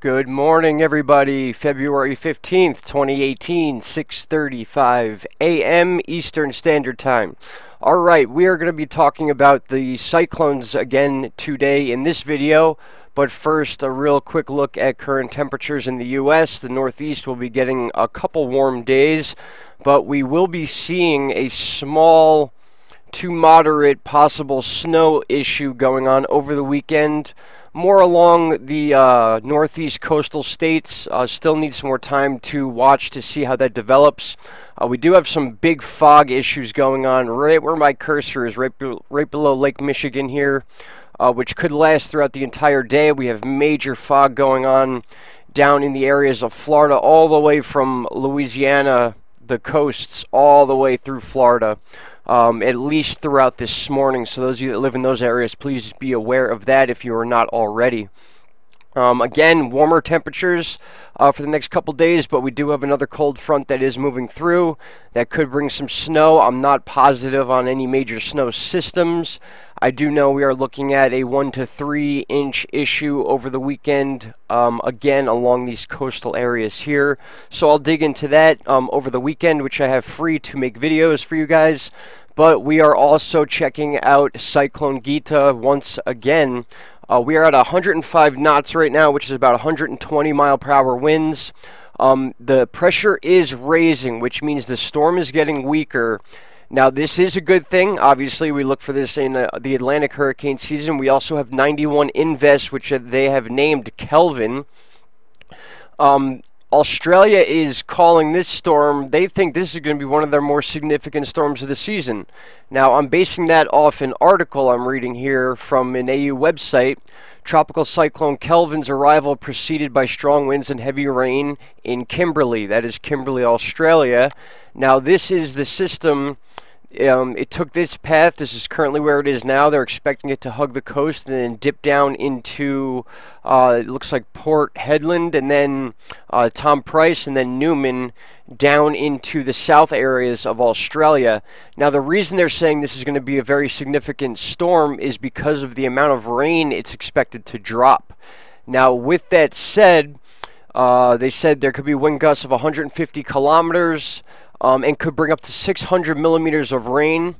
Good morning, everybody. February 15th, 2018, 6:35 a.m. Eastern Standard Time. All right, we are going to be talking about the cyclones again today in this video. But first, a real quick look at current temperatures in the U.S. The Northeast will be getting a couple warm days, but we will be seeing a small to moderate possible snow issue going on over the weekend more along the uh, northeast coastal states. Uh, still need some more time to watch to see how that develops. Uh, we do have some big fog issues going on right where my cursor is, right, be right below Lake Michigan here, uh, which could last throughout the entire day. We have major fog going on down in the areas of Florida, all the way from Louisiana, the coasts, all the way through Florida um, at least throughout this morning. So those of you that live in those areas, please be aware of that if you are not already. Um, again, warmer temperatures uh, for the next couple days, but we do have another cold front that is moving through that could bring some snow. I'm not positive on any major snow systems. I do know we are looking at a 1 to 3 inch issue over the weekend, um, again along these coastal areas here. So I'll dig into that um, over the weekend, which I have free to make videos for you guys. But we are also checking out Cyclone Gita once again. Uh, we are at 105 knots right now, which is about 120 mile per hour winds. Um, the pressure is raising, which means the storm is getting weaker now, this is a good thing. Obviously, we look for this in uh, the Atlantic hurricane season. We also have 91 Invest, which they have named Kelvin. Um, Australia is calling this storm, they think this is going to be one of their more significant storms of the season. Now, I'm basing that off an article I'm reading here from an AU website. Tropical cyclone Kelvin's arrival preceded by strong winds and heavy rain in Kimberley. That is Kimberley, Australia. Now, this is the system um, it took this path. This is currently where it is now. They're expecting it to hug the coast and then dip down into, uh, it looks like Port Hedland and then uh, Tom Price and then Newman down into the south areas of Australia. Now, the reason they're saying this is going to be a very significant storm is because of the amount of rain it's expected to drop. Now, with that said, uh, they said there could be wind gusts of 150 kilometers um, and could bring up to 600 millimeters of rain,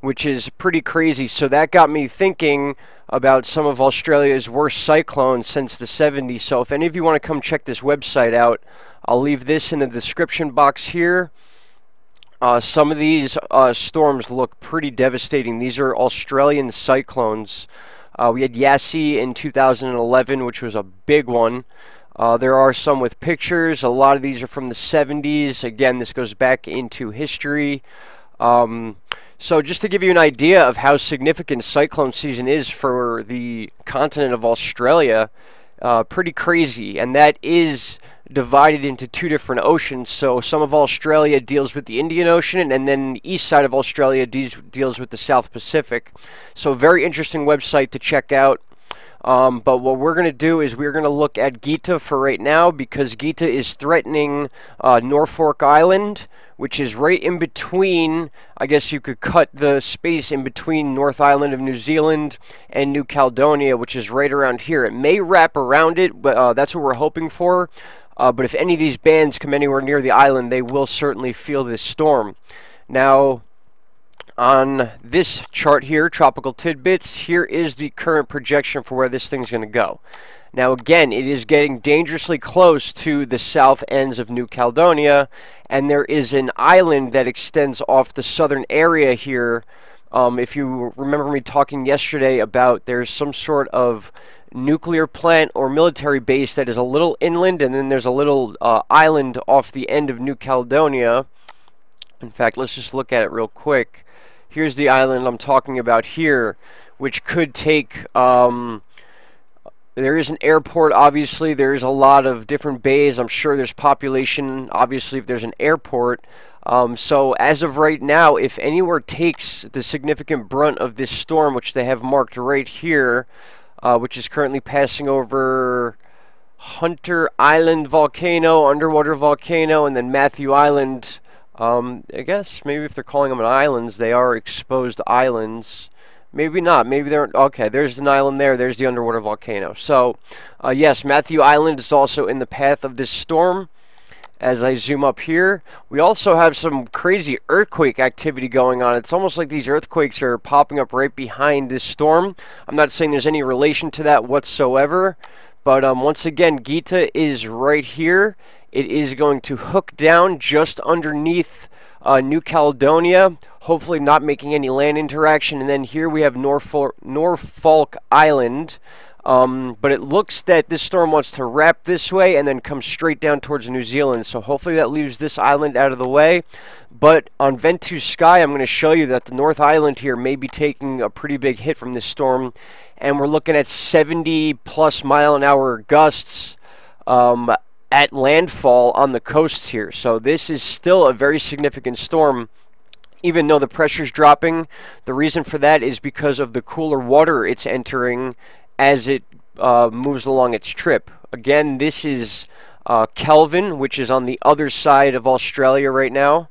which is pretty crazy. So that got me thinking about some of Australia's worst cyclones since the 70s. So if any of you want to come check this website out, I'll leave this in the description box here. Uh, some of these uh, storms look pretty devastating. These are Australian cyclones. Uh, we had Yasi in 2011, which was a big one. Uh, there are some with pictures. A lot of these are from the 70s. Again, this goes back into history. Um, so just to give you an idea of how significant cyclone season is for the continent of Australia, uh, pretty crazy. And that is divided into two different oceans. So some of Australia deals with the Indian Ocean, and then the east side of Australia de deals with the South Pacific. So very interesting website to check out. Um, but what we're going to do is we're going to look at Gita for right now because Gita is threatening uh, Norfolk Island, which is right in between, I guess you could cut the space in between North Island of New Zealand and New Caledonia, which is right around here. It may wrap around it, but uh, that's what we're hoping for. Uh, but if any of these bands come anywhere near the island, they will certainly feel this storm. Now, on this chart here, Tropical Tidbits, here is the current projection for where this thing's going to go. Now again, it is getting dangerously close to the south ends of New Caledonia, and there is an island that extends off the southern area here. Um, if you remember me talking yesterday about there's some sort of nuclear plant or military base that is a little inland, and then there's a little uh, island off the end of New Caledonia. In fact, let's just look at it real quick here's the island I'm talking about here, which could take. Um, there is an airport, obviously. There's a lot of different bays. I'm sure there's population, obviously, if there's an airport. Um, so as of right now, if anywhere takes the significant brunt of this storm, which they have marked right here, uh, which is currently passing over Hunter Island volcano, underwater volcano, and then Matthew Island um, I guess maybe if they're calling them islands, they are exposed islands. Maybe not. Maybe they're okay. There's an island there. There's the underwater volcano. So, uh, yes, Matthew Island is also in the path of this storm. As I zoom up here, we also have some crazy earthquake activity going on. It's almost like these earthquakes are popping up right behind this storm. I'm not saying there's any relation to that whatsoever, but um, once again, Gita is right here. It is going to hook down just underneath uh, New Caledonia, hopefully not making any land interaction. And then here we have Norfolk, Norfolk Island. Um, but it looks that this storm wants to wrap this way and then come straight down towards New Zealand. So hopefully that leaves this island out of the way. But on Ventusky, I'm going to show you that the North Island here may be taking a pretty big hit from this storm. And we're looking at 70 plus mile an hour gusts um, at landfall on the coasts here. So this is still a very significant storm even though the pressure is dropping. The reason for that is because of the cooler water it's entering as it uh, moves along its trip. Again, this is uh, Kelvin, which is on the other side of Australia right now.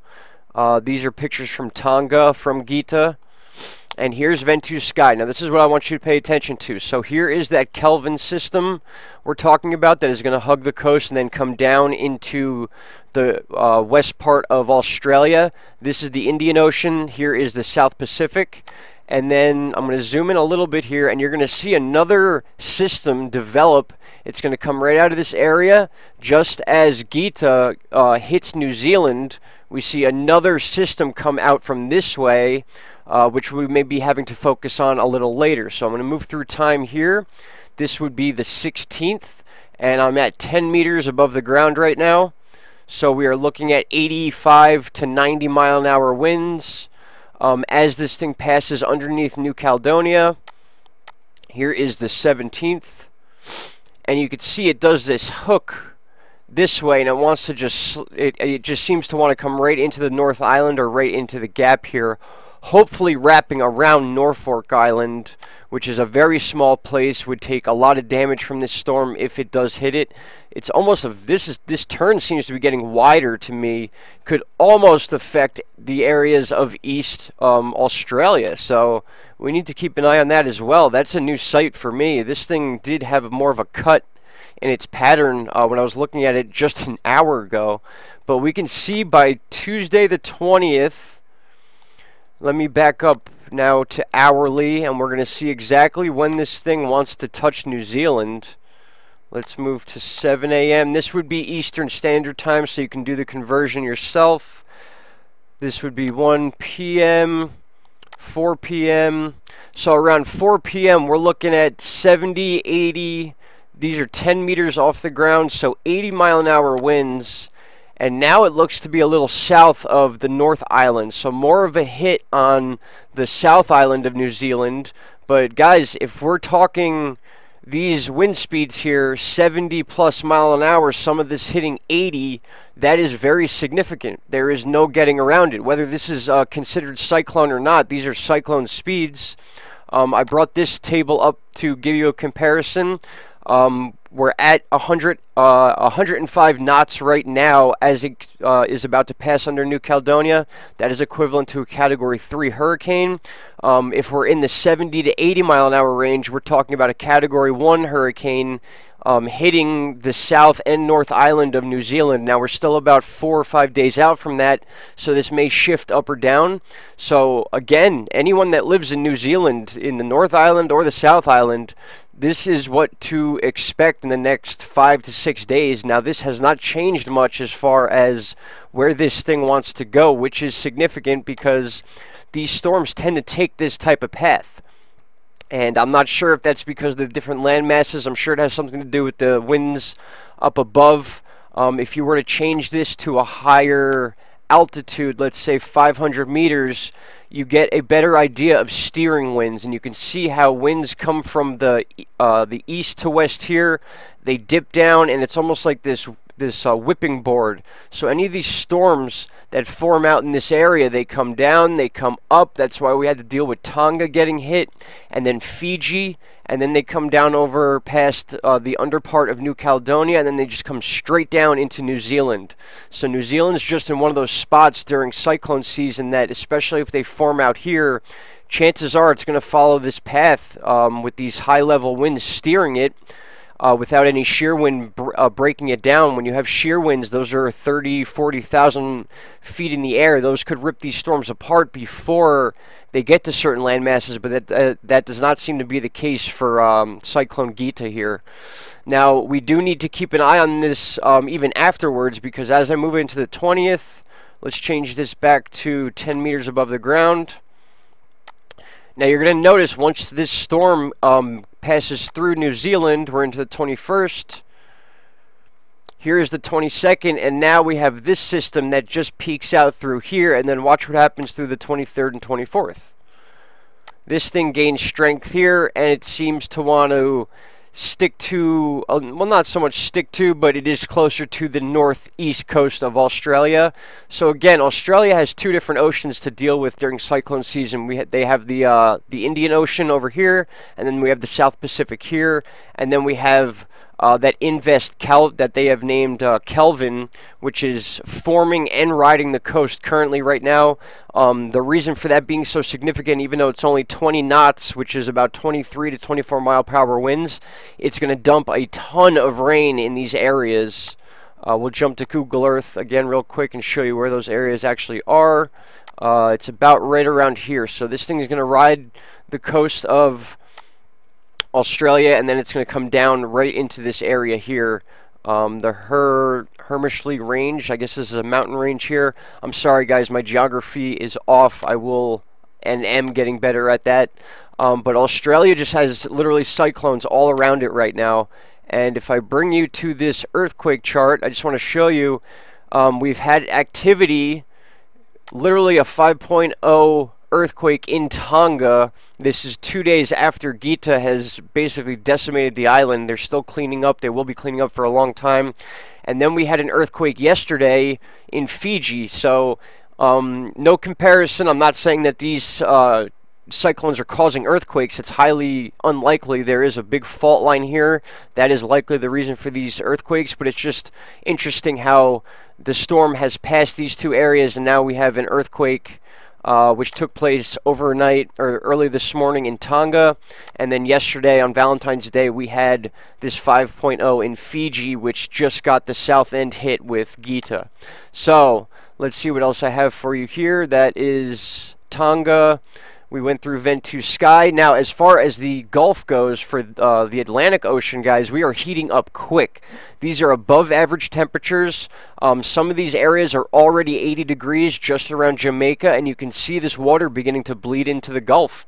Uh, these are pictures from Tonga, from Gita. And here's Ventusky. Now, this is what I want you to pay attention to. So here is that Kelvin system we're talking about that is going to hug the coast and then come down into the uh, west part of Australia. This is the Indian Ocean. Here is the South Pacific. And then I'm going to zoom in a little bit here, and you're going to see another system develop. It's going to come right out of this area. Just as Gita uh, hits New Zealand, we see another system come out from this way uh, which we may be having to focus on a little later. So I'm going to move through time here. This would be the 16th, and I'm at 10 meters above the ground right now. So we are looking at 85 to 90 mile an hour winds um, as this thing passes underneath New Caledonia. Here is the 17th, and you can see it does this hook this way and it wants to just it, it just seems to want to come right into the North Island or right into the gap here hopefully wrapping around Norfolk Island, which is a very small place, would take a lot of damage from this storm if it does hit it. It's almost a this is this turn seems to be getting wider to me. Could almost affect the areas of East um, Australia. So we need to keep an eye on that as well. That's a new sight for me. This thing did have more of a cut in its pattern uh, when I was looking at it just an hour ago. But we can see by Tuesday the 20th let me back up now to hourly, and we're going to see exactly when this thing wants to touch New Zealand. Let's move to 7 a.m. This would be Eastern Standard Time, so you can do the conversion yourself. This would be 1 p.m., 4 p.m. So around 4 p.m., we're looking at 70, 80. These are 10 meters off the ground, so 80 mile an hour winds and now it looks to be a little south of the North Island, so more of a hit on the South Island of New Zealand. But guys, if we're talking these wind speeds here, 70 plus mile an hour, some of this hitting 80, that is very significant. There is no getting around it. Whether this is uh, considered cyclone or not, these are cyclone speeds. Um, I brought this table up to give you a comparison. Um, we're at 100, uh, 105 knots right now as it uh, is about to pass under New Caledonia. That is equivalent to a Category 3 hurricane. Um, if we're in the 70 to 80 mile an hour range, we're talking about a Category 1 hurricane um, hitting the south and north island of New Zealand. Now we're still about four or five days out from that, so this may shift up or down. So again, anyone that lives in New Zealand, in the North Island or the South Island, this is what to expect in the next five to six days. Now, this has not changed much as far as where this thing wants to go, which is significant because these storms tend to take this type of path. And I'm not sure if that's because of the different land masses. I'm sure it has something to do with the winds up above. Um, if you were to change this to a higher altitude, let's say 500 meters, you get a better idea of steering winds, and you can see how winds come from the uh, the east to west here. They dip down, and it's almost like this this uh, whipping board. So any of these storms that form out in this area, they come down, they come up. That's why we had to deal with Tonga getting hit, and then Fiji, and then they come down over past uh, the under part of New Caledonia, and then they just come straight down into New Zealand. So New Zealand's just in one of those spots during cyclone season that, especially if they form out here, chances are it's going to follow this path um, with these high level winds steering it uh, without any shear wind uh, breaking it down. When you have shear winds, those are 30, 40,000 feet in the air. Those could rip these storms apart before they get to certain land masses, but that, uh, that does not seem to be the case for um, Cyclone Gita here. Now, we do need to keep an eye on this um, even afterwards because as I move into the 20th, let's change this back to 10 meters above the ground. Now you're going to notice once this storm um, passes through New Zealand, we're into the 21st. Here's the 22nd, and now we have this system that just peaks out through here, and then watch what happens through the 23rd and 24th. This thing gains strength here, and it seems to want to stick to, uh, well, not so much stick to, but it is closer to the northeast coast of Australia. So again, Australia has two different oceans to deal with during cyclone season. We ha they have the uh, the Indian Ocean over here, and then we have the South Pacific here, and then we have uh, that invest Kel that they have named uh, Kelvin, which is forming and riding the coast currently right now. Um, the reason for that being so significant, even though it's only 20 knots, which is about 23 to 24 mile per hour winds, it's going to dump a ton of rain in these areas. Uh, we'll jump to Google Earth again real quick and show you where those areas actually are. Uh, it's about right around here. So this thing is going to ride the coast of Australia, and then it's going to come down right into this area here. Um, the Her Hermeshley Range, I guess this is a mountain range here. I'm sorry, guys, my geography is off. I will and am getting better at that. Um, but Australia just has literally cyclones all around it right now. And if I bring you to this earthquake chart, I just want to show you um, we've had activity, literally a 5.0 earthquake in Tonga. This is two days after Gita has basically decimated the island. They're still cleaning up. They will be cleaning up for a long time. And then we had an earthquake yesterday in Fiji. So, um, no comparison. I'm not saying that these uh, cyclones are causing earthquakes. It's highly unlikely. There is a big fault line here. That is likely the reason for these earthquakes. But it's just interesting how the storm has passed these two areas, and now we have an earthquake uh, which took place overnight or early this morning in Tonga. And then yesterday on Valentine's Day, we had this 5.0 in Fiji, which just got the south end hit with Gita. So let's see what else I have for you here. That is Tonga. We went through Ventusky. Now, as far as the Gulf goes for uh, the Atlantic Ocean, guys, we are heating up quick. These are above average temperatures. Um, some of these areas are already 80 degrees just around Jamaica, and you can see this water beginning to bleed into the Gulf.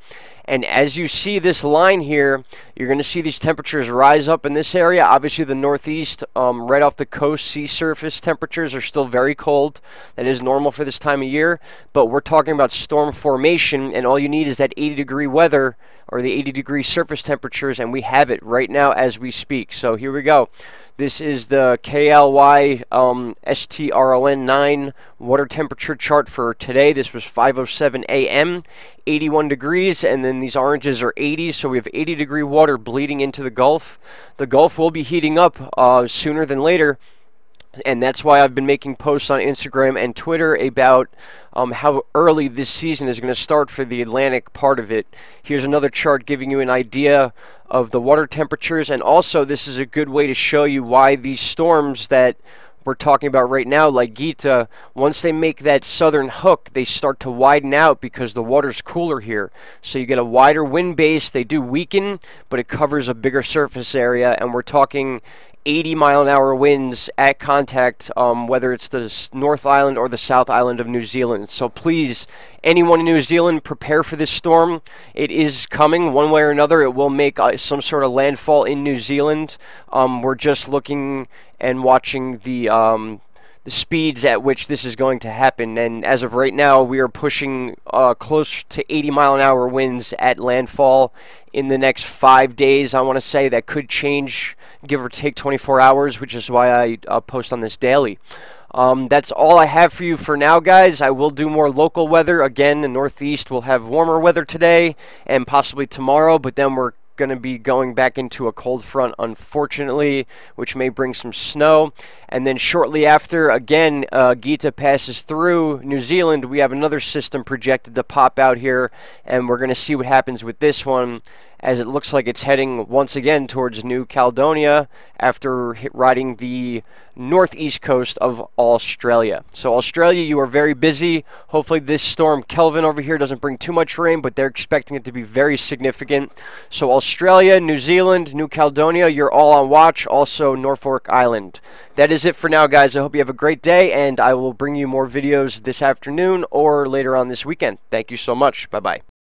And as you see this line here, you're going to see these temperatures rise up in this area. Obviously, the northeast, um, right off the coast, sea surface temperatures are still very cold. That is normal for this time of year. But we're talking about storm formation, and all you need is that 80 degree weather or the 80 degree surface temperatures, and we have it right now as we speak. So here we go. This is the KLY um, STRON9 water temperature chart for today. This was 5.07 a.m., 81 degrees, and then these oranges are 80, so we have 80 degree water bleeding into the Gulf. The Gulf will be heating up uh, sooner than later, and that's why I've been making posts on Instagram and Twitter about um, how early this season is going to start for the Atlantic part of it. Here's another chart giving you an idea of the water temperatures, and also this is a good way to show you why these storms that we're talking about right now, like Gita, once they make that southern hook, they start to widen out because the water's cooler here. So you get a wider wind base. They do weaken, but it covers a bigger surface area, and we're talking 80 mile an hour winds at contact, um, whether it's the North Island or the South Island of New Zealand. So please, anyone in New Zealand, prepare for this storm. It is coming one way or another. It will make uh, some sort of landfall in New Zealand. Um, we're just looking and watching the. The speeds at which this is going to happen. And as of right now, we are pushing uh, close to 80 mile an hour winds at landfall in the next five days. I want to say that could change give or take 24 hours, which is why I uh, post on this daily. Um, that's all I have for you for now, guys. I will do more local weather. Again, the Northeast will have warmer weather today and possibly tomorrow, but then we're going to be going back into a cold front, unfortunately, which may bring some snow. And then shortly after, again, uh, Gita passes through New Zealand. We have another system projected to pop out here, and we're going to see what happens with this one as it looks like it's heading once again towards New Caledonia after riding the northeast coast of Australia. So, Australia, you are very busy. Hopefully, this storm Kelvin over here doesn't bring too much rain, but they're expecting it to be very significant. So, Australia, New Zealand, New Caledonia, you're all on watch. Also, Norfolk Island. That is it for now, guys. I hope you have a great day, and I will bring you more videos this afternoon or later on this weekend. Thank you so much. Bye bye.